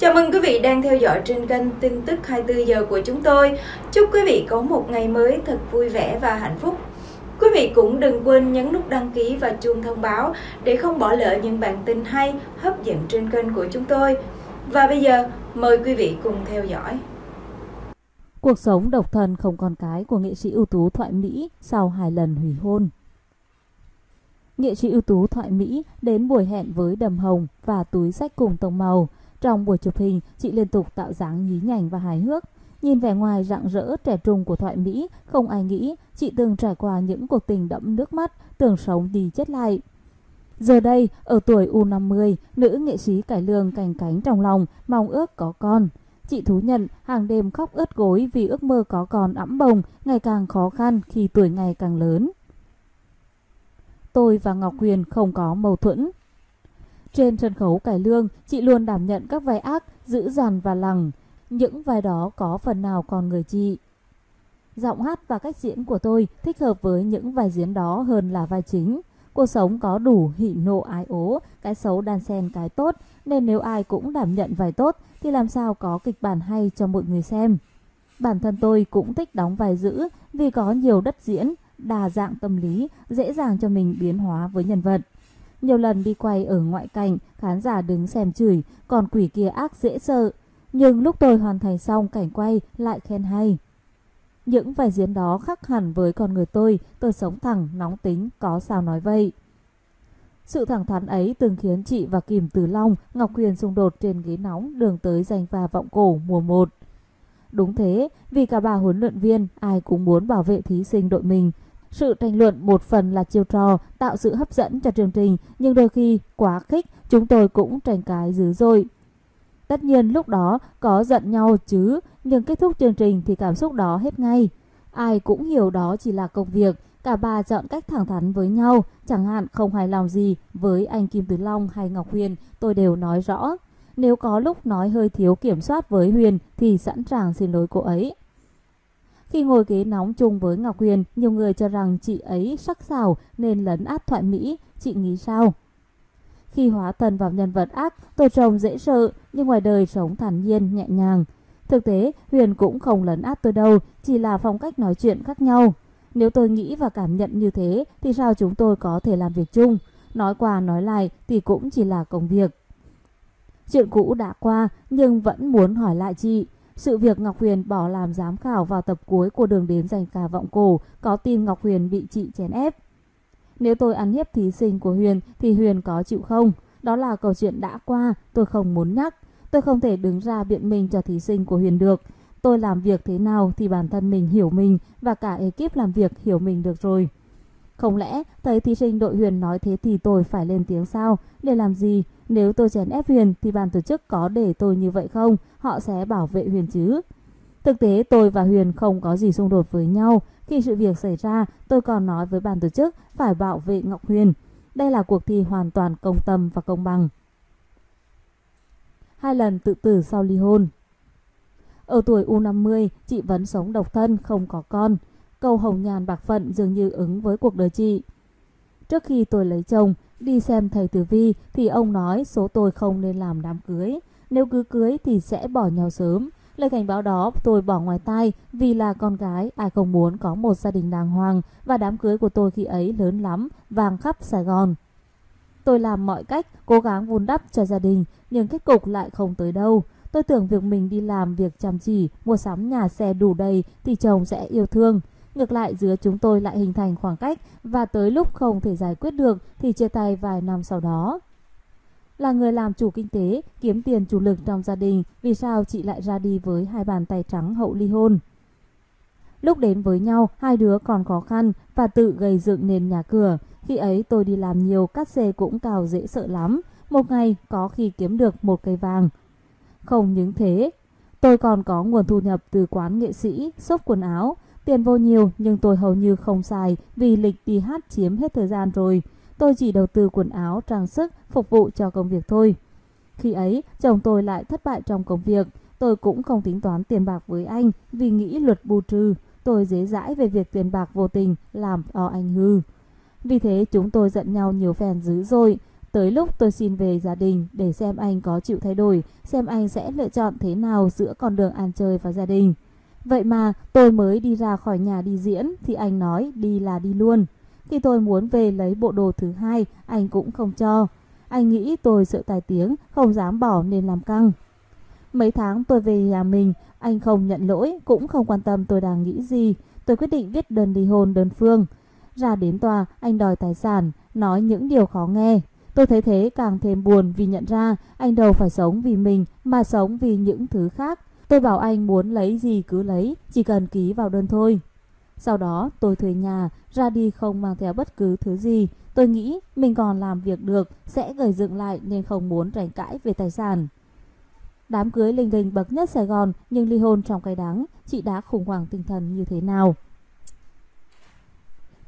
Chào mừng quý vị đang theo dõi trên kênh tin tức 24 giờ của chúng tôi. Chúc quý vị có một ngày mới thật vui vẻ và hạnh phúc. Quý vị cũng đừng quên nhấn nút đăng ký và chuông thông báo để không bỏ lỡ những bản tin hay, hấp dẫn trên kênh của chúng tôi. Và bây giờ, mời quý vị cùng theo dõi. Cuộc sống độc thân không con cái của nghệ sĩ ưu tú Thoại Mỹ sau hai lần hủy hôn. Nghệ sĩ ưu tú Thoại Mỹ đến buổi hẹn với đầm hồng và túi sách cùng tông màu. Trong buổi chụp hình, chị liên tục tạo dáng nhí nhảnh và hài hước. Nhìn vẻ ngoài rạng rỡ trẻ trung của Thoại Mỹ, không ai nghĩ chị từng trải qua những cuộc tình đẫm nước mắt, tưởng sống đi chết lại. Giờ đây, ở tuổi U50, nữ nghệ sĩ cải lương cành cánh trong lòng, mong ước có con. Chị thú nhận hàng đêm khóc ướt gối vì ước mơ có con ẵm bồng ngày càng khó khăn khi tuổi ngày càng lớn. Tôi và Ngọc Huyền không có mâu thuẫn. Trên sân khấu cải lương, chị luôn đảm nhận các vai ác, dữ dằn và lằng. Những vai đó có phần nào còn người chị. Giọng hát và cách diễn của tôi thích hợp với những vai diễn đó hơn là vai chính. Cuộc sống có đủ hỉ nộ ái ố, cái xấu đan xen cái tốt, nên nếu ai cũng đảm nhận vai tốt thì làm sao có kịch bản hay cho mọi người xem. Bản thân tôi cũng thích đóng vai dữ vì có nhiều đất diễn, đa dạng tâm lý, dễ dàng cho mình biến hóa với nhân vật. Nhiều lần đi quay ở ngoại cảnh, khán giả đứng xem chửi, còn quỷ kia ác dễ sợ. Nhưng lúc tôi hoàn thành xong cảnh quay lại khen hay. Những vai diễn đó khác hẳn với con người tôi, tôi sống thẳng, nóng tính, có sao nói vậy. Sự thẳng thắn ấy từng khiến chị và Kim Tử Long, Ngọc Huyền xung đột trên ghế nóng đường tới giành và vọng cổ mùa 1. Đúng thế, vì cả ba huấn luyện viên ai cũng muốn bảo vệ thí sinh đội mình. Sự tranh luận một phần là chiêu trò tạo sự hấp dẫn cho chương trình, nhưng đôi khi quá khích chúng tôi cũng tranh cái dữ dội. Tất nhiên lúc đó có giận nhau chứ, nhưng kết thúc chương trình thì cảm xúc đó hết ngay. Ai cũng hiểu đó chỉ là công việc, cả ba chọn cách thẳng thắn với nhau, chẳng hạn không hài lòng gì với anh Kim Tử Long hay Ngọc Huyền, tôi đều nói rõ. Nếu có lúc nói hơi thiếu kiểm soát với Huyền thì sẵn sàng xin lỗi cô ấy. Khi ngồi ghế nóng chung với Ngọc Huyền, nhiều người cho rằng chị ấy sắc sảo nên lấn át thoại Mỹ, chị nghĩ sao? Khi hóa thân vào nhân vật ác, tôi trông dễ sợ, nhưng ngoài đời sống thản nhiên, nhẹ nhàng. Thực tế, Huyền cũng không lấn át tôi đâu, chỉ là phong cách nói chuyện khác nhau. Nếu tôi nghĩ và cảm nhận như thế, thì sao chúng tôi có thể làm việc chung? Nói qua nói lại thì cũng chỉ là công việc. Chuyện cũ đã qua, nhưng vẫn muốn hỏi lại chị. Sự việc Ngọc Huyền bỏ làm giám khảo vào tập cuối của đường đến giành cả vọng cổ, có tin Ngọc Huyền bị chị chèn ép. Nếu tôi ăn hiếp thí sinh của Huyền thì Huyền có chịu không? Đó là câu chuyện đã qua, tôi không muốn nhắc. Tôi không thể đứng ra biện minh cho thí sinh của Huyền được. Tôi làm việc thế nào thì bản thân mình hiểu mình và cả ekip làm việc hiểu mình được rồi. Không lẽ thấy thí sinh đội Huyền nói thế thì tôi phải lên tiếng sao? Để làm gì? Nếu tôi chèn ép Huyền thì ban tổ chức có để tôi như vậy không? Họ sẽ bảo vệ Huyền chứ. Thực tế tôi và Huyền không có gì xung đột với nhau. Khi sự việc xảy ra, tôi còn nói với ban tổ chức phải bảo vệ Ngọc Huyền. Đây là cuộc thi hoàn toàn công tâm và công bằng. Hai lần tự tử sau ly hôn Ở tuổi U50, chị vẫn sống độc thân, không có con. Câu hồng nhàn bạc phận dường như ứng với cuộc đời chị. Trước khi tôi lấy chồng, đi xem thầy Tử Vi thì ông nói số tôi không nên làm đám cưới. Nếu cứ cưới thì sẽ bỏ nhau sớm. Lời cảnh báo đó tôi bỏ ngoài tai vì là con gái ai không muốn có một gia đình đàng hoàng và đám cưới của tôi khi ấy lớn lắm, vàng khắp Sài Gòn. Tôi làm mọi cách cố gắng vun đắp cho gia đình nhưng kết cục lại không tới đâu. Tôi tưởng việc mình đi làm việc chăm chỉ, mua sắm nhà xe đủ đầy thì chồng sẽ yêu thương. Ngược lại giữa chúng tôi lại hình thành khoảng cách và tới lúc không thể giải quyết được thì chia tay vài năm sau đó. Là người làm chủ kinh tế, kiếm tiền chủ lực trong gia đình, vì sao chị lại ra đi với hai bàn tay trắng hậu ly hôn? Lúc đến với nhau, hai đứa còn khó khăn và tự gây dựng nền nhà cửa. Khi ấy tôi đi làm nhiều, cắt xê cũng cào dễ sợ lắm. Một ngày có khi kiếm được một cây vàng. Không những thế, tôi còn có nguồn thu nhập từ quán nghệ sĩ, xốp quần áo. Tiền vô nhiều nhưng tôi hầu như không xài vì lịch đi hát chiếm hết thời gian rồi. Tôi chỉ đầu tư quần áo, trang sức, phục vụ cho công việc thôi. Khi ấy, chồng tôi lại thất bại trong công việc. Tôi cũng không tính toán tiền bạc với anh vì nghĩ luật bù trừ. Tôi dễ dãi về việc tiền bạc vô tình làm cho anh hư. Vì thế chúng tôi giận nhau nhiều phen dữ rồi. Tới lúc tôi xin về gia đình để xem anh có chịu thay đổi, xem anh sẽ lựa chọn thế nào giữa con đường ăn chơi và gia đình. Vậy mà tôi mới đi ra khỏi nhà đi diễn thì anh nói đi là đi luôn. Khi tôi muốn về lấy bộ đồ thứ hai, anh cũng không cho. Anh nghĩ tôi sợ tài tiếng, không dám bỏ nên làm căng. Mấy tháng tôi về nhà mình, anh không nhận lỗi, cũng không quan tâm tôi đang nghĩ gì. Tôi quyết định viết đơn ly hôn đơn phương. Ra đến tòa, anh đòi tài sản, nói những điều khó nghe. Tôi thấy thế càng thêm buồn vì nhận ra anh đâu phải sống vì mình mà sống vì những thứ khác. Tôi bảo anh muốn lấy gì cứ lấy, chỉ cần ký vào đơn thôi. Sau đó tôi thuê nhà, ra đi không mang theo bất cứ thứ gì. Tôi nghĩ mình còn làm việc được, sẽ gửi dựng lại nên không muốn tranh cãi về tài sản. Đám cưới linh đình bậc nhất Sài Gòn nhưng ly hôn trong cái đắng, chị đã khủng hoảng tinh thần như thế nào?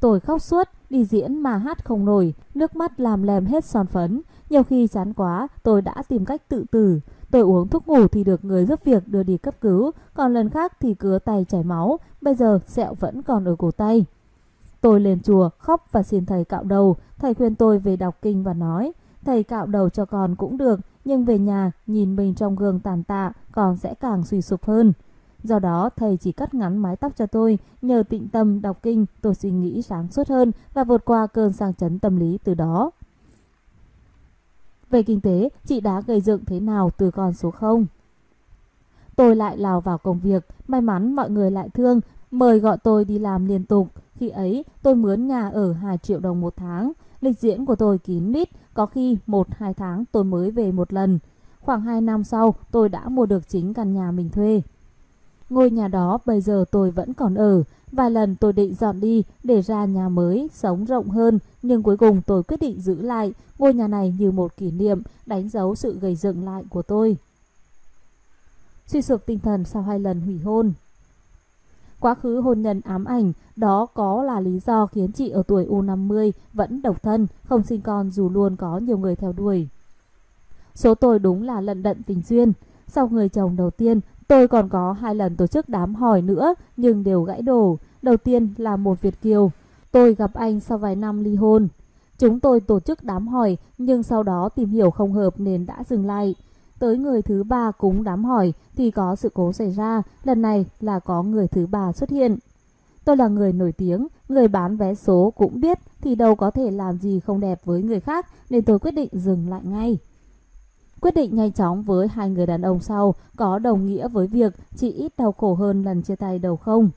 Tôi khóc suốt, đi diễn mà hát không nổi, nước mắt làm lem hết son phấn. Nhiều khi chán quá, tôi đã tìm cách tự tử. Tôi uống thuốc ngủ thì được người giúp việc đưa đi cấp cứu, còn lần khác thì cứa tay chảy máu, bây giờ sẹo vẫn còn ở cổ tay. Tôi lên chùa khóc và xin thầy cạo đầu, thầy khuyên tôi về đọc kinh và nói, thầy cạo đầu cho con cũng được, nhưng về nhà nhìn mình trong gương tàn tạ, con sẽ càng suy sụp hơn. Do đó, thầy chỉ cắt ngắn mái tóc cho tôi, nhờ tịnh tâm đọc kinh, tôi suy nghĩ sáng suốt hơn và vượt qua cơn sang chấn tâm lý từ đó. Về kinh tế, chị đã gây dựng thế nào từ con số 0? Tôi lại lao vào công việc, may mắn mọi người lại thương, mời gọi tôi đi làm liên tục. Khi ấy, tôi mướn nhà ở 2 triệu đồng một tháng. Lịch diễn của tôi kín mít, có khi 1-2 tháng tôi mới về một lần. Khoảng 2 năm sau, tôi đã mua được chính căn nhà mình thuê. Ngôi nhà đó bây giờ tôi vẫn còn ở. Vài lần tôi định dọn đi để ra nhà mới, sống rộng hơn, nhưng cuối cùng tôi quyết định giữ lại ngôi nhà này như một kỷ niệm, đánh dấu sự gầy dựng lại của tôi. Suy sụp tinh thần sau hai lần hủy hôn. Quá khứ hôn nhân ám ảnh, đó có là lý do khiến chị ở tuổi U50 vẫn độc thân, không sinh con dù luôn có nhiều người theo đuổi. Số tôi đúng là lận đận tình duyên. Sau người chồng đầu tiên, tôi còn có hai lần tổ chức đám hỏi nữa nhưng đều gãy đổ. Đầu tiên là một Việt Kiều. Tôi gặp anh sau vài năm ly hôn. Chúng tôi tổ chức đám hỏi nhưng sau đó tìm hiểu không hợp nên đã dừng lại. Tới người thứ ba cúng đám hỏi thì có sự cố xảy ra, lần này là có người thứ ba xuất hiện. Tôi là người nổi tiếng, người bán vé số cũng biết thì đâu có thể làm gì không đẹp với người khác nên tôi quyết định dừng lại ngay. Quyết định nhanh chóng với hai người đàn ông sau có đồng nghĩa với việc chị ít đau khổ hơn lần chia tay đầu không.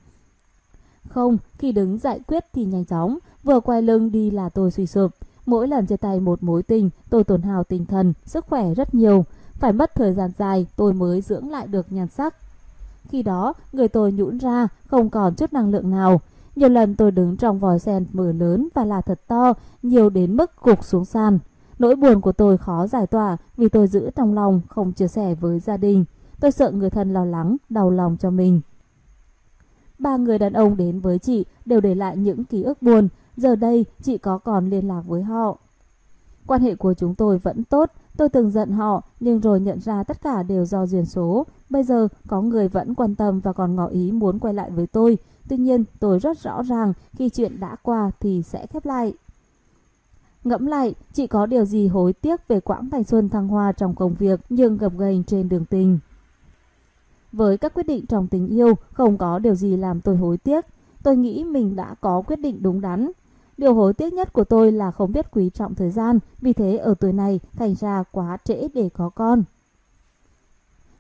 Không, khi đứng giải quyết thì nhanh chóng, vừa quay lưng đi là tôi suy sụp. Mỗi lần chia tay một mối tình, tôi tổn hào tinh thần, sức khỏe rất nhiều. Phải mất thời gian dài tôi mới dưỡng lại được nhan sắc. Khi đó, người tôi nhũn ra, không còn chút năng lượng nào. Nhiều lần tôi đứng trong vòi sen mưa lớn và là thật to, nhiều đến mức gục xuống sàn. Nỗi buồn của tôi khó giải tỏa vì tôi giữ trong lòng không chia sẻ với gia đình. Tôi sợ người thân lo lắng, đau lòng cho mình. Ba người đàn ông đến với chị đều để lại những ký ức buồn. Giờ đây chị có còn liên lạc với họ. Quan hệ của chúng tôi vẫn tốt. Tôi từng giận họ nhưng rồi nhận ra tất cả đều do duyên số. Bây giờ có người vẫn quan tâm và còn ngỏ ý muốn quay lại với tôi. Tuy nhiên tôi rất rõ ràng khi chuyện đã qua thì sẽ khép lại. Ngẫm lại, chị có điều gì hối tiếc về quãng thanh xuân thăng hoa trong công việc nhưng gập ghềnh trên đường tình. Với các quyết định trong tình yêu, không có điều gì làm tôi hối tiếc. Tôi nghĩ mình đã có quyết định đúng đắn. Điều hối tiếc nhất của tôi là không biết quý trọng thời gian, vì thế ở tuổi này thành ra quá trễ để có con.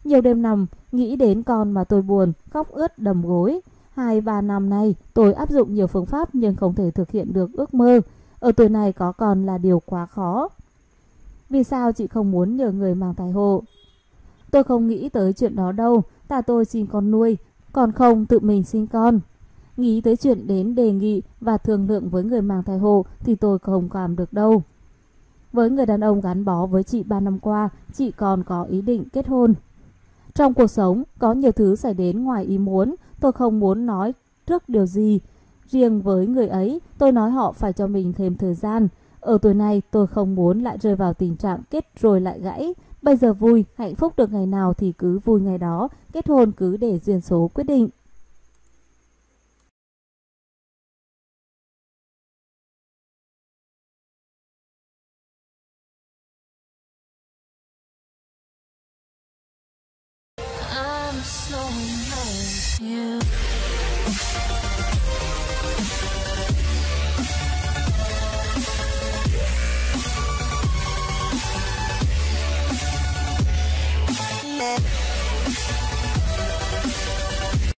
Nhiều đêm nằm, nghĩ đến con mà tôi buồn, khóc ướt đầm gối. Hai ba năm nay, tôi áp dụng nhiều phương pháp nhưng không thể thực hiện được ước mơ. Ở tuổi này có còn là điều quá khó. Vì sao chị không muốn nhờ người mang thai hộ? Tôi không nghĩ tới chuyện đó đâu, ta tôi xin con nuôi, còn không tự mình sinh con. Nghĩ tới chuyện đến đề nghị và thương lượng với người mang thai hộ thì tôi không cảm được đâu. Với người đàn ông gắn bó với chị 3 năm qua, chị còn có ý định kết hôn. Trong cuộc sống, có nhiều thứ xảy đến ngoài ý muốn, tôi không muốn nói trước điều gì. Riêng với người ấy, tôi nói họ phải cho mình thêm thời gian. Ở tuổi này, tôi không muốn lại rơi vào tình trạng kết rồi lại gãy. Bây giờ vui, hạnh phúc được ngày nào thì cứ vui ngày đó, kết hôn cứ để duyên số quyết định. I'm so in love you